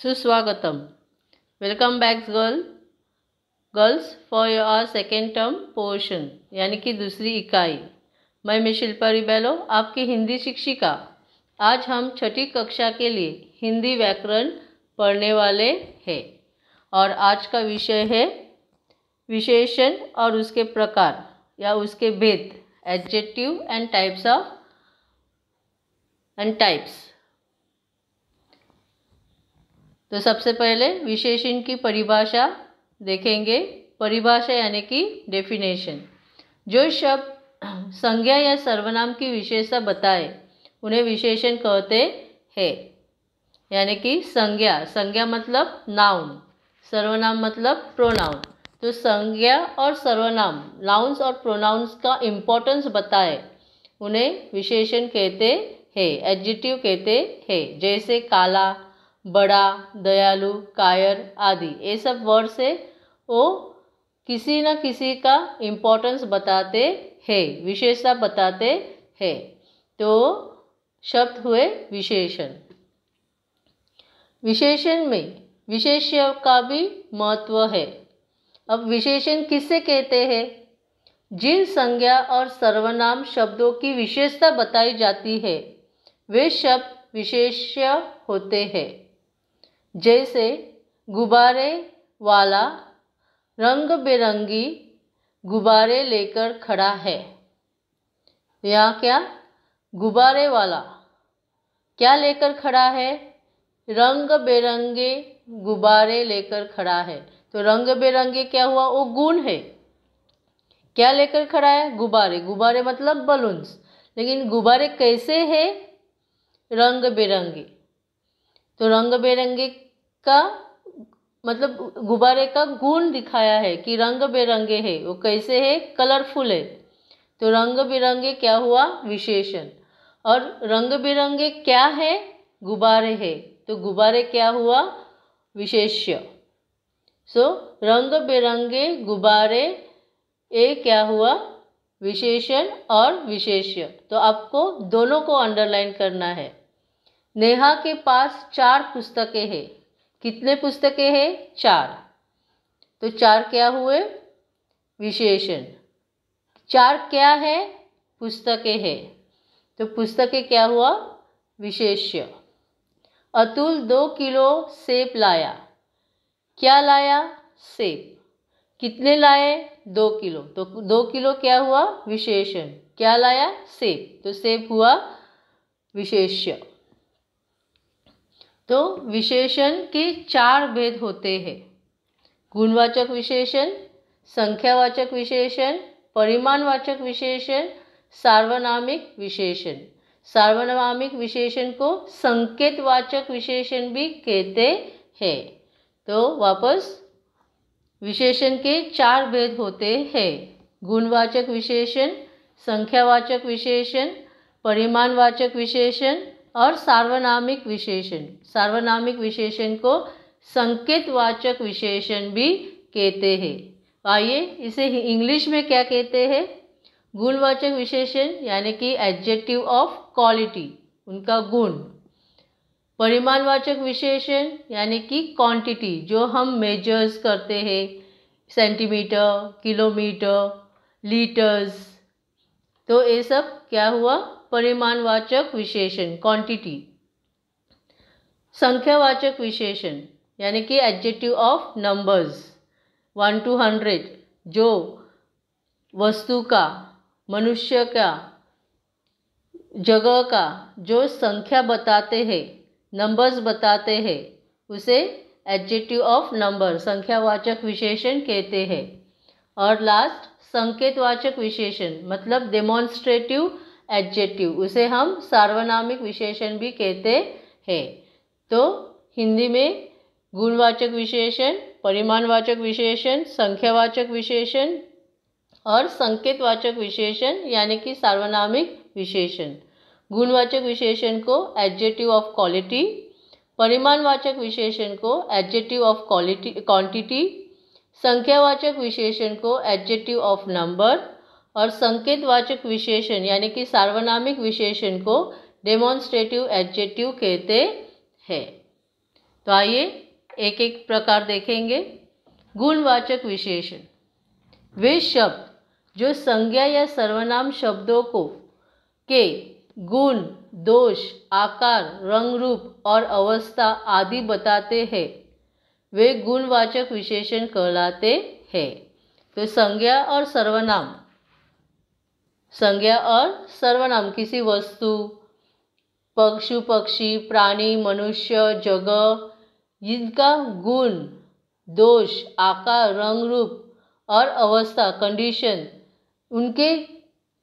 सुस्वागतम। Welcome back girl girls for your second term portion यानी कि दूसरी इकाई। मैं मैं शिल्पा रिबेलो, आपकी हिंदी शिक्षिका। आज हम छठी कक्षा के लिए हिंदी व्याकरण पढ़ने वाले हैं। और आज का विषय है विशेषण और उसके प्रकार, या उसके भेद adjective and types of and types तो सबसे पहले विशेषण की परिभाषा देखेंगे। परिभाषा यानी कि डेफिनेशन जो शब्द, संज्ञा या सर्वनाम की विशेषता बताए, उन्हें विशेषण कहते हैं। यानी कि संज्ञा संज्ञा मतलब नाउन सर्वनाम मतलब प्रोनाउन तो संज्ञा और सर्वनाम नाउन्स और प्रोनाउंस का इम्पोर्टेंस बताए, उन्हें विशेषण कहते हैं एडजेक्टिव कहते हैं, जैसे काला बड़ा, दयालु, कायर आदि। ये सब वर्ड से वो किसी न किसी का इम्पोर्टेंस बताते हैं, विशेषता बताते हैं। तो शब्द हुए विशेषण। विशेषण में विशेष्य का भी महत्व है। अब विशेषण किससे कहते हैं? जिन संज्ञा और सर्वनाम शब्दों की विशेषता बताई जाती है, वे शब्द विशेष्य होते हैं। जैसे गुब्बारे वाला रंग बिरंगी गुब्बारे लेकर खड़ा है। यहाँ क्या? गुब्बारे वाला। क्या लेकर खड़ा है? रंग बिरंगे गुब्बारे लेकर खड़ा है। तो रंग बिरंगे क्या हुआ? वो गुण है। क्या लेकर खड़ा है? गुब्बारे। गुब्बारे मतलब बलून्स। लेकिन गुब्बारे कैसे है? रंग बिरंगे तो रंग बिरंगे का मतलब गुब्बारे का गुण दिखाया है कि रंग बिरंगे है वो कैसे है? कलरफुल है। तो रंग बिरंगे क्या हुआ? विशेषण और रंग बिरंगे क्या है? गुब्बारे है। तो गुब्बारे क्या हुआ? विशेष्य सो so, रंग बिरंगे गुब्बारे ए क्या हुआ? विशेषण और विशेष्य तो आपको दोनों को अंडरलाइन करना है। नेहा के पास चार पुस्तकें हैं। कितने पुस्तकें हैं? चार। तो चार क्या हुए? विशेषण। चार क्या है? पुस्तकें हैं। तो पुस्तकें क्या हुआ? विशेष्य। अतुल दो किलो सेब लाया। क्या लाया? सेब। कितने लाए? दो किलो। तो दो किलो क्या हुआ? विशेषण। क्या लाया? सेब। तो सेब हुआ विशेष्य। तो विशेषण के चार भेद होते हैं। गुणवाचक विशेषण, संख्यावाचक विशेषण, परिमाणवाचक विशेषण, सार्वनामिक विशेषण। सार्वनामिक विशेषण को संकेतवाचक विशेषण भी कहते हैं। तो वापस, विशेषण के चार भेद होते हैं। गुणवाचक विशेषण, संख्यावाचक विशेषण, परिमाणवाचक विशेषण और सार्वनामिक विशेषण। सार्वनामिक विशेषण को संकेतवाचक विशेषण भी कहते हैं। आइए इसे इंग्लिश में क्या कहते हैं? गुणवाचक विशेषण यानी कि एडजेक्टिव ऑफ़ क्वालिटी उनका गुण। परिमाणवाचक विशेषण यानी कि क्वांटिटी जो हम मेजर्स करते हैं। सेंटीमीटर किलोमीटर लीटर्स तो ये सब क्या हुआ? परिमाणवाचक विशेषण क्वांटिटी संख्यावाचक विशेषण, यानी कि adjective of numbers one to hundred जो वस्तु का, मनुष्य का, जगह का, जो संख्या बताते हैं नंबर्स बताते हैं, उसे एडजेक्टिव ऑफ़ नंबर संख्यावाचक विशेषण कहते हैं। और लास्ट संकेतवाचक विशेषण मतलब डेमोन्स्ट्रेटिव एडजेक्टिव उसे हम सार्वनामिक विशेषण भी कहते हैं। तो हिंदी में गुणवाचक विशेषण, परिमाणवाचक विशेषण, संख्यावाचक विशेषण और संकेतवाचक विशेषण, यानी कि सार्वनामिक विशेषण। गुणवाचक विशेषण को एडजेक्टिव ऑफ़ क्वालिटी परिमाणवाचक विशेषण को एडजेक्टिव ऑफ़ क्वालिटी क्वांटिटी संख्यावाचक विशेषण को एडजेक्टिव ऑफ़ नंबर और संकेतवाचक विशेषण, यानी कि सार्वनामिक विशेषण को डेमोन्स्ट्रेटिव एडजेक्टिव कहते हैं। तो आइए एक एक प्रकार देखेंगे। गुणवाचक विशेषण। वे शब्द जो संज्ञा या सर्वनाम शब्दों को, के गुण, दोष, आकार रंग रूप और अवस्था आदि बताते हैं, वे गुणवाचक विशेषण कहलाते हैं। तो संज्ञा और सर्वनाम संज्ञा और सर्वनाम, किसी वस्तु पशु पक्षी, प्राणी, मनुष्य जगह जिनका गुण, दोष, आकार, रंग, रूप और अवस्था कंडीशन उनके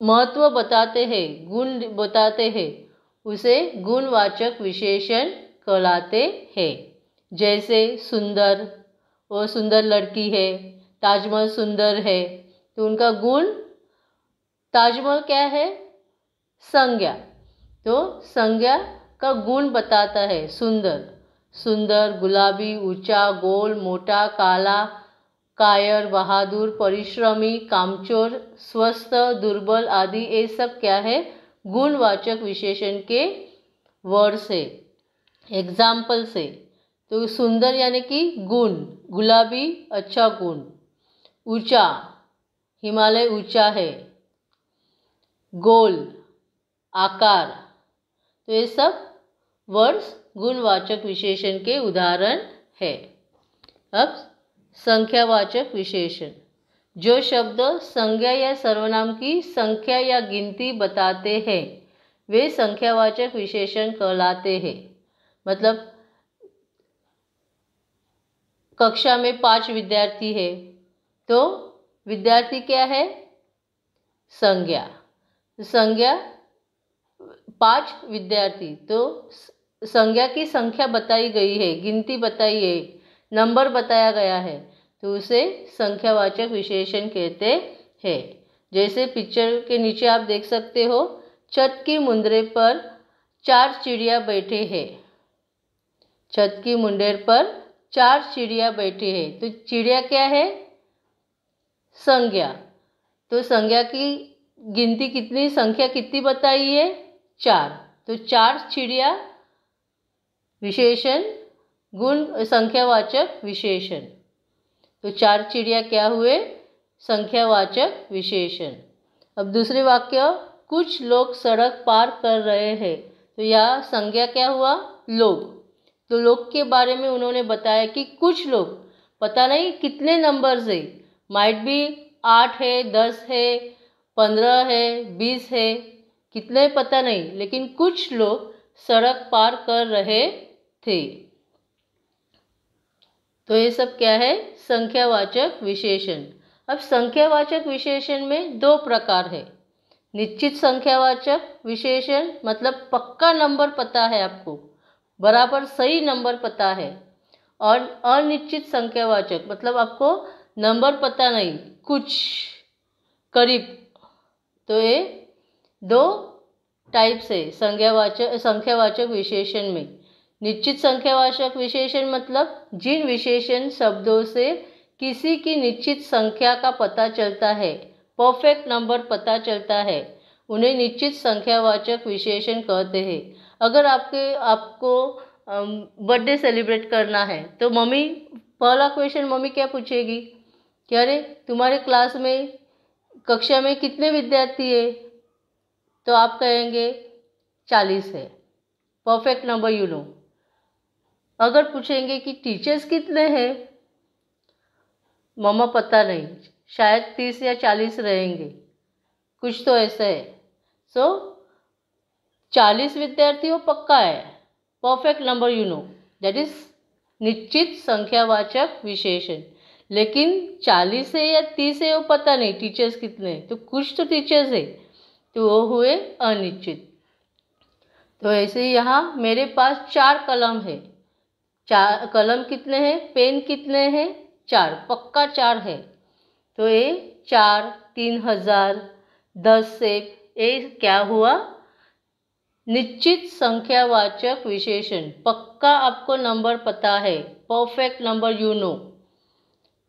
महत्व बताते हैं, गुण बताते हैं, उसे गुणवाचक विशेषण कहलाते हैं। जैसे सुंदर, वो सुंदर लड़की है, ताजमहल सुंदर है तो उनका गुण ताजमहल क्या है? संज्ञा। तो संज्ञा का गुण बताता है सुंदर। सुंदर, गुलाबी, ऊँचा, गोल, मोटा, काला, कायर, बहादुर, परिश्रमी, कामचोर, स्वस्थ, दुर्बल आदि, ये सब क्या है? गुणवाचक विशेषण के वर्ड से एग्ज़ाम्पल से। तो सुंदर यानी कि गुण, गुलाबी अच्छा गुण। ऊँचा, हिमालय ऊँचा है। गोल, आकार। तो ये सब वर्ड्स गुणवाचक विशेषण के उदाहरण है। अब संख्यावाचक विशेषण। जो शब्द संज्ञा या सर्वनाम की संख्या या गिनती बताते हैं, वे संख्यावाचक विशेषण कहलाते हैं। मतलब कक्षा में पाँच विद्यार्थी है तो विद्यार्थी क्या है? संज्ञा। संज्ञा पाँच विद्यार्थी। तो संज्ञा की संख्या बताई गई है, गिनती बताई है, नंबर बताया गया है तो उसे संख्यावाचक विशेषण कहते हैं। जैसे पिक्चर के नीचे आप देख सकते हो, छत की मुंदरे पर चार चिड़िया बैठे हैं। छत की मुंडेर पर चार चिड़िया बैठे हैं। तो चिड़िया क्या है? संज्ञा। तो संज्ञा की गिनती कितनी, संख्या कितनी बताई है? चार। तो चार चिड़िया विशेषण, गुण, संख्यावाचक विशेषण। तो चार चिड़िया क्या हुए? संख्यावाचक विशेषण। अब दूसरे वाक्य, कुछ लोग सड़क पार कर रहे हैं। तो यह संज्ञा क्या हुआ? लोग। तो लोग के बारे में उन्होंने बताया कि कुछ लोग, पता नहीं कितने नंबर है। माइट भी आठ है, दस है पंद्रह है, बीस है, कितने पता नहीं, लेकिन कुछ लोग सड़क पार कर रहे थे। तो ये सब क्या है? संख्यावाचक विशेषण। अब संख्यावाचक विशेषण में दो प्रकार है। निश्चित संख्यावाचक विशेषण मतलब पक्का नंबर पता है आपको, बराबर सही नंबर पता है, और अनिश्चित संख्यावाचक मतलब आपको नंबर पता नहीं, कुछ, करीब तो ये दो टाइप से संख्यावाचक संख्यावाचक विशेषण में। निश्चित संख्यावाचक विशेषण मतलब जिन विशेषण शब्दों से किसी की निश्चित संख्या का पता चलता है परफेक्ट नंबर पता चलता है, उन्हें निश्चित संख्यावाचक विशेषण कहते हैं। अगर आपके, आपको बर्थडे सेलिब्रेट करना है तो मम्मी, पहला क्वेश्चन मम्मी क्या पूछेगी? कि अरे, तुम्हारे क्लास में कक्षा में कितने विद्यार्थी है? तो आप कहेंगे चालीस है। परफेक्ट नंबर यू नो अगर पूछेंगे कि टीचर्स कितने हैं? मम्मा पता नहीं। शायद तीस या चालीस रहेंगे। कुछ तो ऐसा है। सो चालीस विद्यार्थियों पक्का है। Perfect number you know that is निश्चित संख्यावाचक विशेषण। लेकिन चालीस है या तीस है वो पता नहीं टीचर्स कितने तो कुछ तो टीचर्स है तो वो हुए अनिश्चित। तो ऐसे ही यहाँ मेरे पास चार कलम है। चार कलम कितने हैं? पेन कितने हैं? चार, पक्का चार है। तो ये चार, तीन हज़ार, दस से ये क्या हुआ? निश्चित संख्यावाचक विशेषण। पक्का आपको नंबर पता है। परफेक्ट नंबर यू नो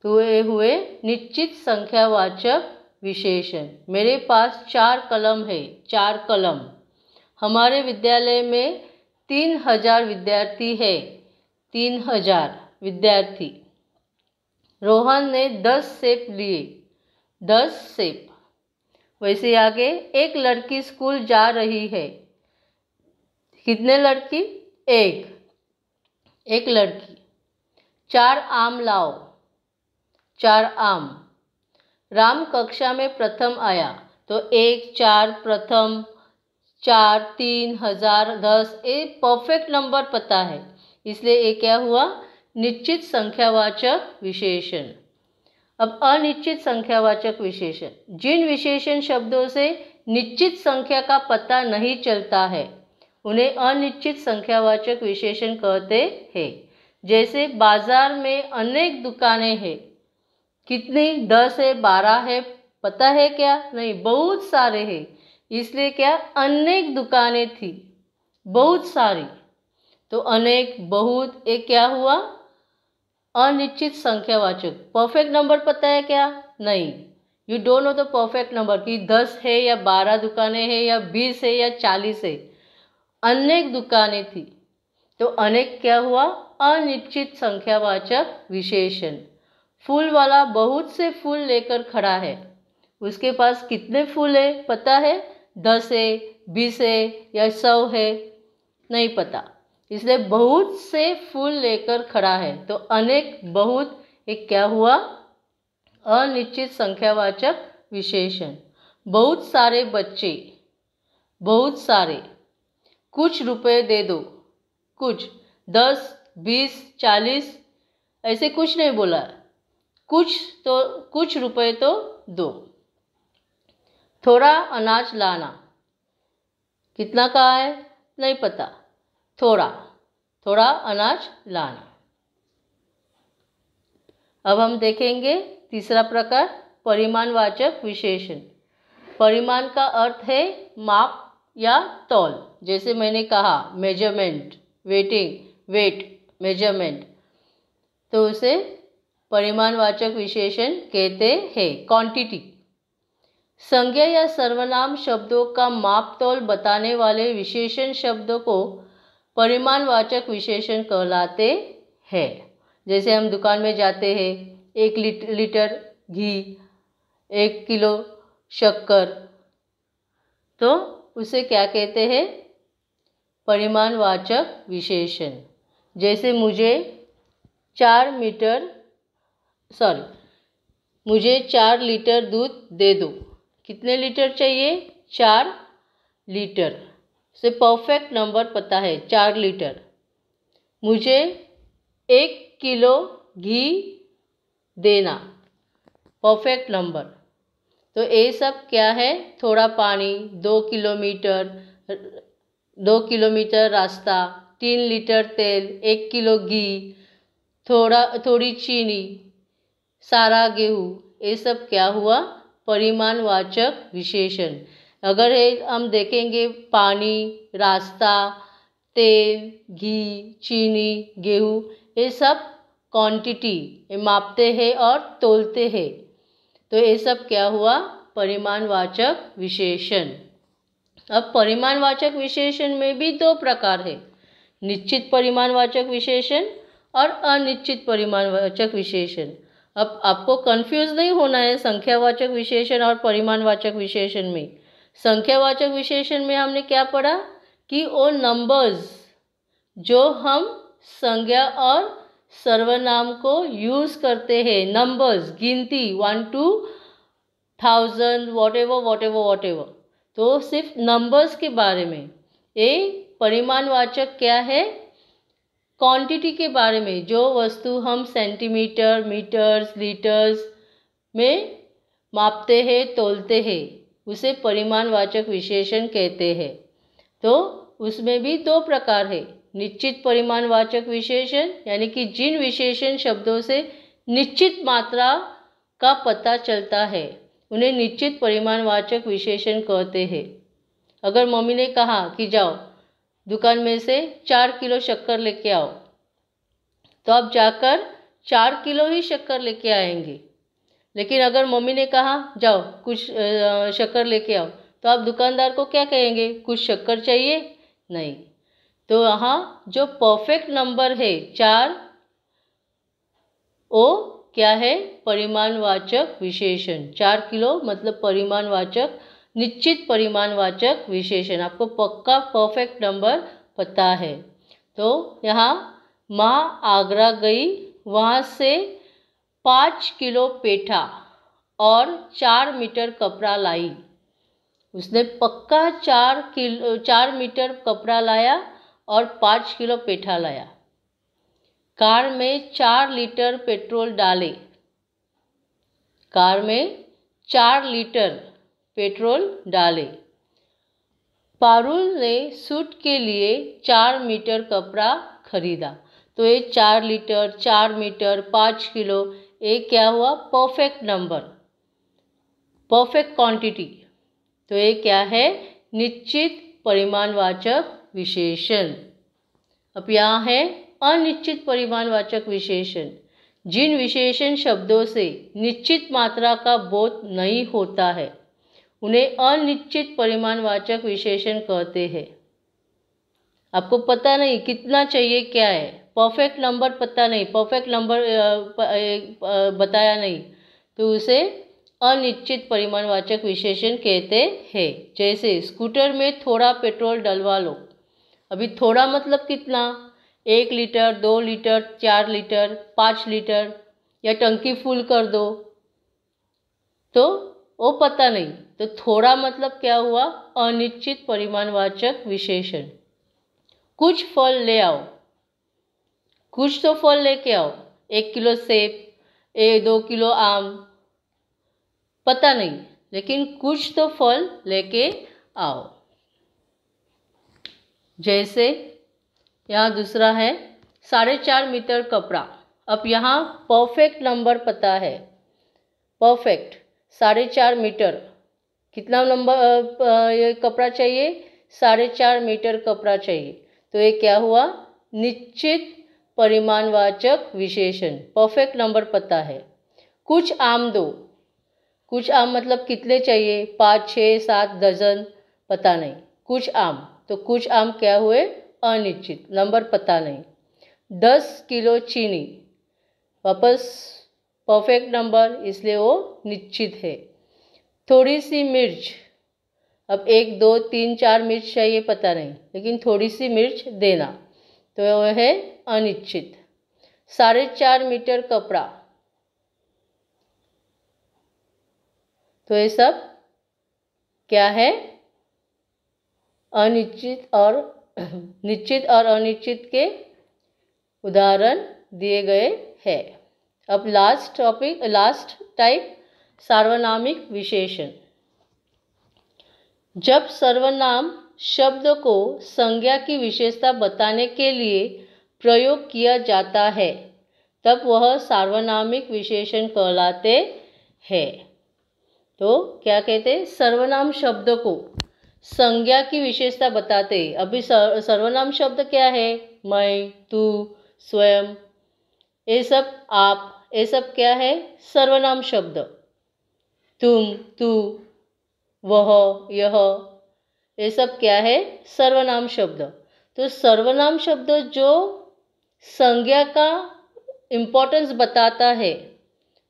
ये हुए निश्चित संख्यावाचक विशेषण। मेरे पास चार कलम है, चार कलम। हमारे विद्यालय में तीन हज़ार विद्यार्थी है, तीन हज़ार विद्यार्थी। रोहन ने दस सेप लिए, दस सेप। वैसे आगे एक लड़की स्कूल जा रही है। कितने लड़की? एक। एक लड़की। चार आम लाओ। चार आम। राम कक्षा में प्रथम आया तो एक, चार, प्रथम, चार, तीन, हज़ार, दस, ये परफेक्ट नंबर पता है। इसलिए ये क्या हुआ? निश्चित संख्यावाचक विशेषण। अब अनिश्चित संख्यावाचक विशेषण। जिन विशेषण शब्दों से निश्चित संख्या का पता नहीं चलता है, उन्हें अनिश्चित संख्यावाचक विशेषण कहते हैं। जैसे बाज़ार में अनेक दुकानें हैं कितनी दस है, बारह है, पता है क्या? नहीं, बहुत सारे हैं। इसलिए क्या? अनेक दुकानें थी, बहुत सारी। तो अनेक, बहुत एक क्या हुआ? अनिश्चित संख्यावाचक। परफेक्ट नंबर पता है क्या? नहीं। You don't know the perfect number कि दस है या बारह दुकानें हैं या बीस है या चालीस है। अनेक दुकानें थी। तो अनेक क्या हुआ? अनिश्चित संख्यावाचक विशेषण। फूल वाला बहुत से फूल लेकर खड़ा है। उसके पास कितने फूल है, पता है? दस है, बीस है या सौ है? नहीं पता। इसलिए बहुत से फूल लेकर खड़ा है। तो अनेक, बहुत एक क्या हुआ? अनिश्चित संख्यावाचक विशेषण। बहुत सारे बच्चे, बहुत सारे। कुछ रुपए दे दो। कुछ। दस, बीस, चालीस, ऐसे कुछ नहीं बोला। कुछ तो कुछ रुपए तो दो। थोड़ा अनाज लाना। कितना का है? नहीं पता। थोड़ा थोड़ा अनाज लाना। अब हम देखेंगे तीसरा प्रकार, परिमाणवाचक विशेषण। परिमाण का अर्थ है माप या तौल। जैसे मैंने कहा मेज़रमेंट वेटिंग वेट मेज़रमेंट तो उसे परिमाणवाचक विशेषण कहते हैं। क्वांटिटी संज्ञा या सर्वनाम शब्दों का माप तौल बताने वाले विशेषण शब्दों को परिमाणवाचक विशेषण कहलाते हैं। जैसे हम दुकान में जाते हैं, एक लीटर घी, एक किलो शक्कर तो उसे क्या कहते हैं? परिमाणवाचक विशेषण। जैसे मुझे चार मीटर सॉरी, मुझे चार लीटर दूध दे दो। कितने लीटर चाहिए? चार लीटर। से परफेक्ट नंबर पता है, चार लीटर। मुझे एक किलो घी देना। परफेक्ट नंबर तो ये सब क्या है? थोड़ा पानी, दो किलोमीटर दो किलोमीटर रास्ता, तीन लीटर तेल, एक किलो घी, थोड़ा, थोड़ी चीनी। सारा गेहूँ। ये सब क्या हुआ? परिमाणवाचक विशेषण। अगर हम देखेंगे पानी, रास्ता, तेल, घी, चीनी, गेहूँ, ये सब क्वांटिटी ये मापते हैं और तोलते हैं। तो ये सब क्या हुआ? परिमाणवाचक विशेषण। अब परिमाणवाचक विशेषण में भी दो प्रकार है। निश्चित परिमाणवाचक विशेषण और अनिश्चित परिमाणवाचक विशेषण। अब आपको कंफ्यूज नहीं होना है संख्यावाचक विशेषण और परिमाणवाचक विशेषण में। संख्यावाचक विशेषण में हमने क्या पढ़ा? कि वो नंबर्स जो हम संज्ञा और सर्वनाम को यूज़ करते हैं नंबर्स गिनती one to thousand whatever whatever whatever तो सिर्फ़ नंबर्स के बारे में। ये परिमाणवाचक क्या है? क्वांटिटी के बारे में, जो वस्तु हम सेंटीमीटर मीटर्स लीटर्स में मापते हैं, तोलते हैं, उसे परिमाणवाचक विशेषण कहते हैं। तो उसमें भी दो प्रकार है, निश्चित परिमाणवाचक विशेषण यानी कि जिन विशेषण शब्दों से निश्चित मात्रा का पता चलता है, उन्हें निश्चित परिमाणवाचक विशेषण कहते हैं। अगर मम्मी ने कहा कि जाओ दुकान में से चार किलो शक्कर लेके आओ। तो आप जाकर चार किलो ही शक्कर लेके आएँगे। लेकिन अगर मम्मी ने कहा, जाओ, कुछ शक्कर लेके आओ तो आप दुकानदार को क्या कहेंगे? कुछ शक्कर चाहिए? नहीं। तो यहाँ जो परफेक्ट नंबर है, चार ओ क्या है? परिमाणवाचक विशेषण। चार किलो मतलब परिमाणवाचक निश्चित परिमाणवाचक विशेषण, आपको पक्का परफेक्ट नंबर पता है। तो यहाँ माँ आगरा गई, वहाँ से पाँच किलो पेठा और चार मीटर कपड़ा लाई। उसने पक्का चार किलो, चार मीटर कपड़ा लाया और पाँच किलो पेठा लाया। कार में चार लीटर पेट्रोल डाले। कार में चार लीटर पेट्रोल डाले। पारुल ने सूट के लिए चार मीटर कपड़ा खरीदा। तो ये चार लीटर, चार मीटर, पाँच किलो, ये क्या हुआ? Perfect number, perfect quantity. तो ये क्या है? निश्चित परिमाणवाचक विशेषण। अब यहाँ है अनिश्चित परिमाणवाचक विशेषण। जिन विशेषण शब्दों से निश्चित मात्रा का बोध नहीं होता है उन्हें अनिश्चित परिमाणवाचक विशेषण कहते हैं। आपको पता नहीं कितना चाहिए, क्या है? परफेक्ट नंबर पता नहीं। परफेक्ट नंबर बताया नहीं। तो उसे अनिश्चित परिमाणवाचक विशेषण कहते हैं। जैसे, स्कूटर में थोड़ा पेट्रोल डलवा लो। अभी थोड़ा मतलब कितना? एक लीटर, दो लीटर, चार लीटर, पाँच लीटर, या टंकी फुल कर दो। तो वो पता नहीं। तो थोड़ा मतलब क्या हुआ? अनिश्चित परिमाणवाचक विशेषण। कुछ फल ले आओ। कुछ तो फल लेके आओ। एक किलो सेब, ए, दो किलो आम। पता नहीं, लेकिन कुछ तो फल लेके आओ। जैसे, यहाँ दूसरा है, साढ़े चार मीटर कपड़ा। अब यहाँ परफेक्ट नंबर पता है। परफेक्ट साढ़े चार मीटर। कितना नंबर ये कपड़ा चाहिए? साढ़े चार मीटर कपड़ा चाहिए। तो ये क्या हुआ? निश्चित परिमाणवाचक विशेषण। परफेक्ट नंबर पता है। कुछ आम दो। कुछ आम मतलब कितने चाहिए? पाँच छः सात, दर्जन, पता नहीं। कुछ आम। तो कुछ आम क्या हुए? अनिश्चित। नंबर पता नहीं। दस किलो चीनी। वापस परफेक्ट नंबर इसलिए वो निश्चित है। थोड़ी सी मिर्च। अब एक, दो, तीन, चार मिर्च चाहिए पता नहीं, लेकिन थोड़ी सी मिर्च देना तो वह है अनिश्चित। साढ़े चार मीटर कपड़ा। तो ये सब क्या है? अनिश्चित और निश्चित और अनिश्चित के उदाहरण दिए गए हैं। अब लास्ट टॉपिक लास्ट टाइप सार्वनामिक विशेषण। जब सर्वनाम शब्द को संज्ञा की विशेषता बताने के लिए प्रयोग किया जाता है, तब वह सार्वनामिक विशेषण कहलाते हैं। तो क्या कहते हैं? सर्वनाम शब्द को संज्ञा की विशेषता बताते अभी सर्वनाम शब्द क्या है? मैं, तू, स्वयं, ये सब आप ये सब क्या है? सर्वनाम शब्द। तुम, तू, वह, यह, ये सब क्या है? सर्वनाम शब्द। तो सर्वनाम शब्द जो संज्ञा का इम्पोर्टेंस बताता है,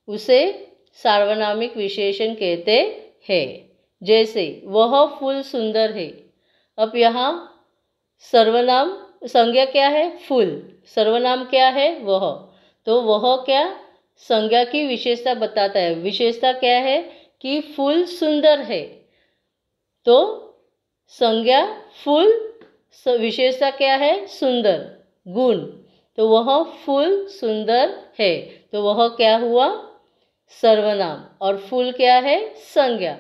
उसे सार्वनामिक विशेषण कहते हैं। जैसे, वह फूल सुंदर है। अब यहाँ सर्वनाम, संज्ञा क्या है? फूल। सर्वनाम क्या है? वह। तो वह क्या? संज्ञा की विशेषता बताता है। विशेषता क्या है कि फूल सुंदर है। तो संज्ञा फूल विशेषता क्या है? सुंदर। गुण। तो वह फूल सुंदर है। तो वह क्या हुआ? सर्वनाम। और फूल क्या है? संज्ञा।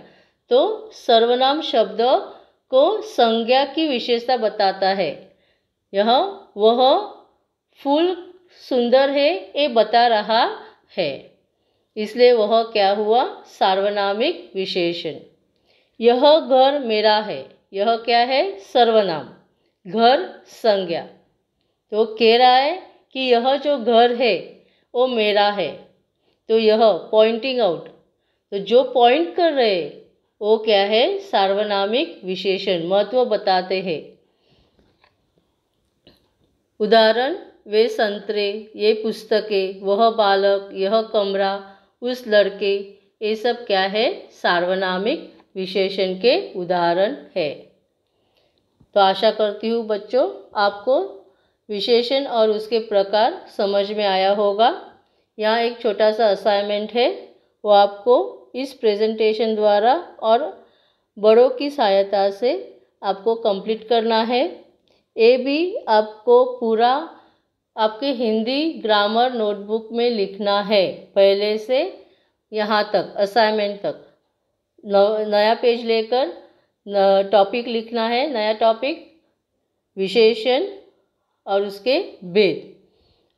तो सर्वनाम शब्द को संज्ञा की विशेषता बताता है। यह, वह फूल सुंदर है, ये बता रहा है। इसलिए वह क्या हुआ? सार्वनामिक विशेषण। यह घर मेरा है। यह क्या है? सर्वनाम। घर संज्ञा। तो कह रहा है कि यह जो घर है, वो मेरा है। तो यह पॉइंटिंग आउट तो जो पॉइंट कर रहे, वो क्या है? सार्वनामिक विशेषण। महत्व बताते हैं। उदाहरण वे संतरे, ये पुस्तकें, वह बालक, यह कमरा, उस लड़के, ये सब क्या है? सार्वनामिक विशेषण के उदाहरण है। तो आशा करती हूँ बच्चों, आपको विशेषण और उसके प्रकार समझ में आया होगा। यहाँ एक छोटा सा असाइनमेंट है, वो आपको इस प्रेजेंटेशन द्वारा और बड़ों की सहायता से आपको कंप्लीट करना है। ये भी आपको पूरा आपके हिंदी ग्रामर नोटबुक में लिखना है। पहले से यहाँ तक असाइनमेंट तक। नया पेज लेकर टॉपिक लिखना है, नया टॉपिक विशेषण और उसके वेद।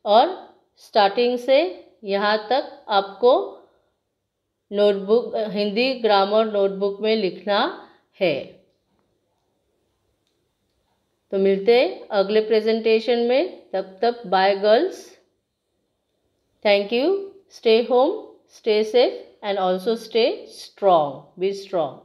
और स्टार्टिंग से यहाँ तक आपको नोटबुक, हिंदी ग्रामर नोटबुक में लिखना है। तो मिलते हैं अगले प्रेजेंटेशन में। तब तब bye girls thank you stay home stay safe and also stay strong be strong